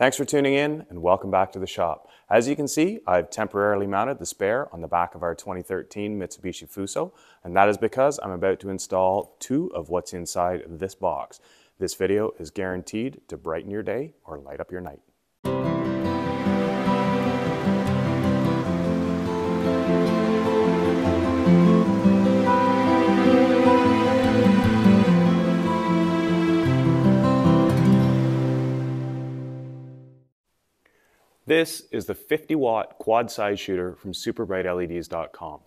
Thanks for tuning in and welcome back to the shop. As you can see, I've temporarily mounted the spare on the back of our 2013 Mitsubishi Fuso, and that is because I'm about to install two of what's inside this box. This video is guaranteed to brighten your day or light up your night. This is the 50 watt Quad Sideshooter from superbrightleds.com.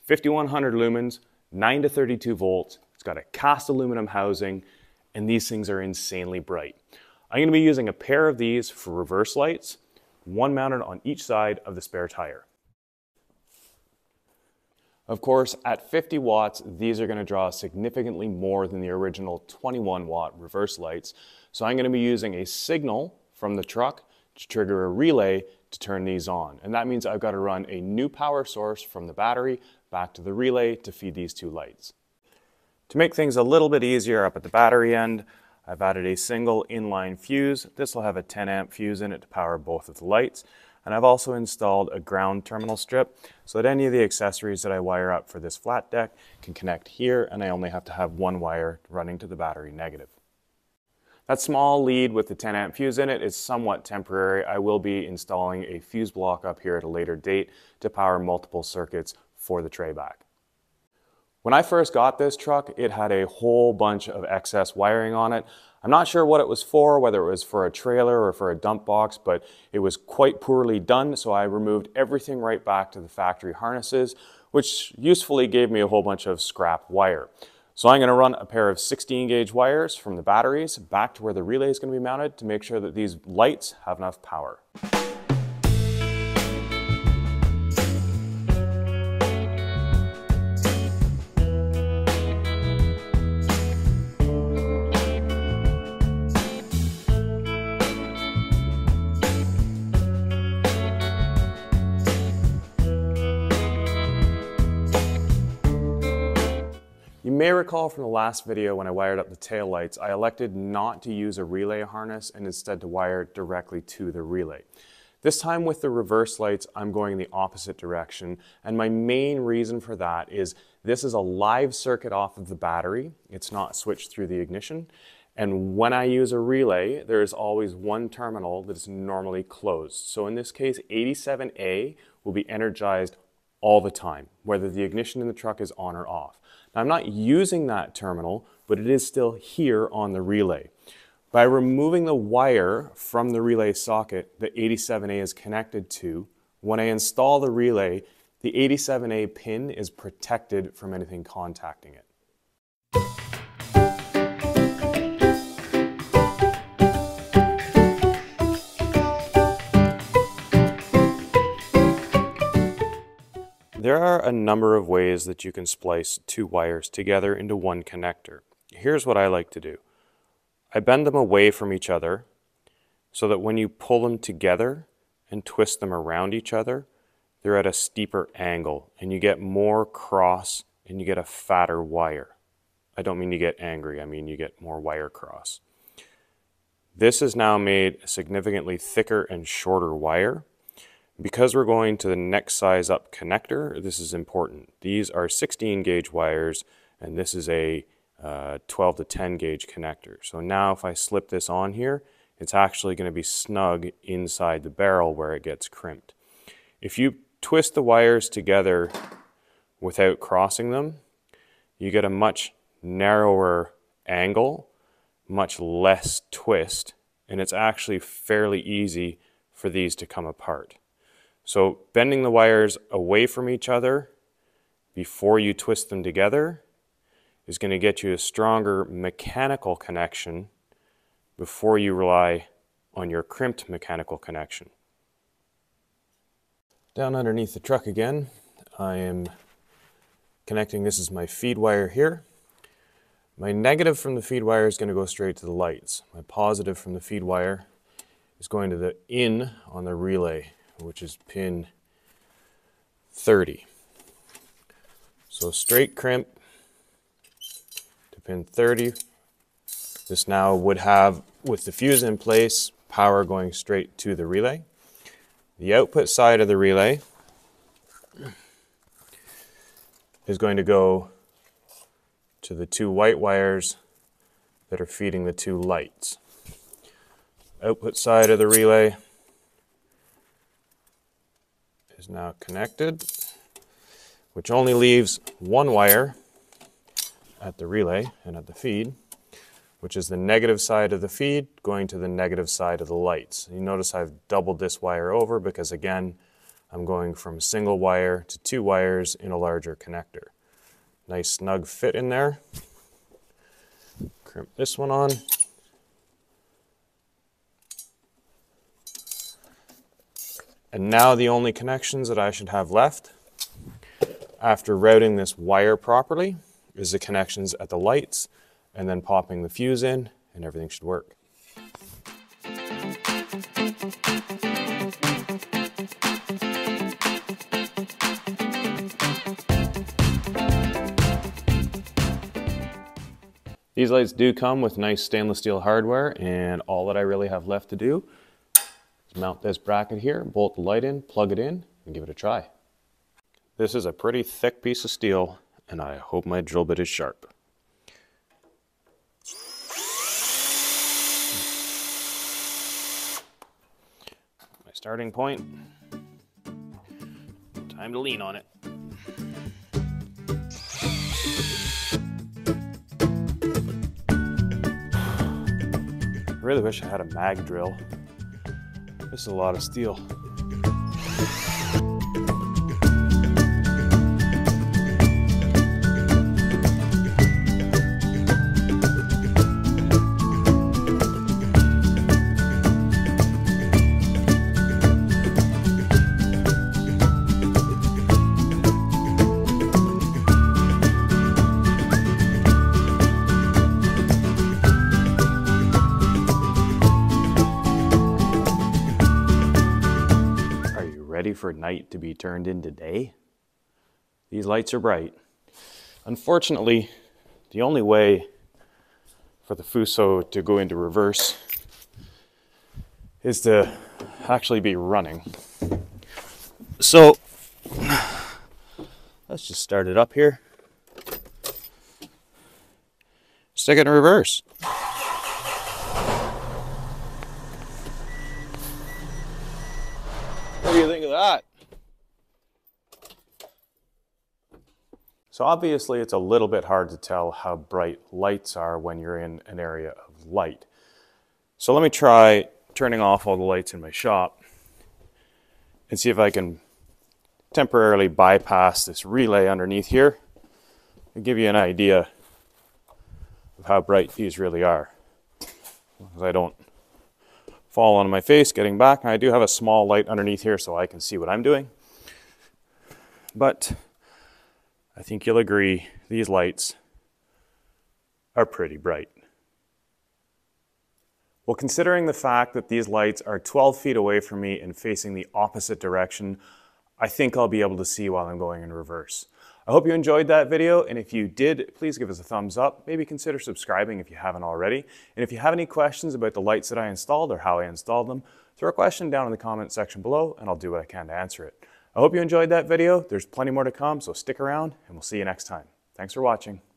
5100 lumens, 9 to 32 volts, it's got a cast aluminum housing, and these things are insanely bright. I'm going to be using a pair of these for reverse lights, one mounted on each side of the spare tire. Of course, at 50 watts, these are going to draw significantly more than the original 21 watt reverse lights. So I'm going to be using a signal from the truck to trigger a relay to turn these on. And that means I've got to run a new power source from the battery back to the relay to feed these two lights. To make things a little bit easier up at the battery end, I've added a single inline fuse. This will have a 10 amp fuse in it to power both of the lights. And I've also installed a ground terminal strip so that any of the accessories that I wire up for this flat deck can connect here and I only have to have one wire running to the battery negative. That small lead with the 10 amp fuse in it is somewhat temporary. I will be installing a fuse block up here at a later date to power multiple circuits for the tray back. When I first got this truck, it had a whole bunch of excess wiring on it. I'm not sure what it was for, whether it was for a trailer or for a dump box, but it was quite poorly done, so I removed everything right back to the factory harnesses, which usefully gave me a whole bunch of scrap wire. So I'm going to run a pair of 16 gauge wires from the batteries back to where the relay is going to be mounted to make sure that these lights have enough power. May recall from the last video when I wired up the tail lights, I elected not to use a relay harness and instead to wire directly to the relay. This time with the reverse lights, I'm going in the opposite direction. And my main reason for that is this is a live circuit off of the battery. It's not switched through the ignition. And when I use a relay, there is always one terminal that is normally closed. So in this case, 87A will be energized all the time, whether the ignition in the truck is on or off. Now, I'm not using that terminal, but it is still here on the relay. By removing the wire from the relay socket that 87A is connected to, when I install the relay, the 87A pin is protected from anything contacting it. There are a number of ways that you can splice two wires together into one connector. Here's what I like to do. I bend them away from each other so that when you pull them together and twist them around each other, they're at a steeper angle and you get more cross and you get a fatter wire. I don't mean you get angry, I mean you get more wire cross. This has now made a significantly thicker and shorter wire because we're going to the next size up connector, this is important. These are 16 gauge wires and this is a uh, 12 to 10 gauge connector. So now if I slip this on here, it's actually going to be snug inside the barrel where it gets crimped. If you twist the wires together without crossing them, you get a much narrower angle, much less twist, and it's actually fairly easy for these to come apart. So bending the wires away from each other before you twist them together is going to get you a stronger mechanical connection before you rely on your crimped mechanical connection. Down underneath the truck again, I am connecting, this is my feed wire here. My negative from the feed wire is going to go straight to the lights. My positive from the feed wire is going to the in on the relay which is pin 30. So straight crimp to pin 30. This now would have, with the fuse in place, power going straight to the relay. The output side of the relay is going to go to the two white wires that are feeding the two lights. Output side of the relay is now connected, which only leaves one wire at the relay and at the feed, which is the negative side of the feed going to the negative side of the lights. You notice I've doubled this wire over because again, I'm going from single wire to two wires in a larger connector. Nice snug fit in there. Crimp this one on. And now the only connections that I should have left after routing this wire properly is the connections at the lights and then popping the fuse in and everything should work. These lights do come with nice stainless steel hardware and all that I really have left to do mount this bracket here, bolt the light in, plug it in, and give it a try. This is a pretty thick piece of steel and I hope my drill bit is sharp. My starting point, time to lean on it. I really wish I had a mag drill. This is a lot of steel. For night to be turned into day. These lights are bright. Unfortunately, the only way for the Fuso to go into reverse is to actually be running. So let's just start it up here. Stick it in reverse. What do you think of that? So obviously it's a little bit hard to tell how bright lights are when you're in an area of light. So let me try turning off all the lights in my shop and see if I can temporarily bypass this relay underneath here and give you an idea of how bright these really are. Because I don't fall on my face getting back. I do have a small light underneath here so I can see what I'm doing. But I think you'll agree these lights are pretty bright. Well, considering the fact that these lights are 12 feet away from me and facing the opposite direction, I think I'll be able to see while I'm going in reverse. I hope you enjoyed that video, and if you did, please give us a thumbs up. Maybe consider subscribing if you haven't already. And if you have any questions about the lights that I installed or how I installed them, throw a question down in the comment section below, and I'll do what I can to answer it. I hope you enjoyed that video. There's plenty more to come, so stick around, and we'll see you next time. Thanks for watching.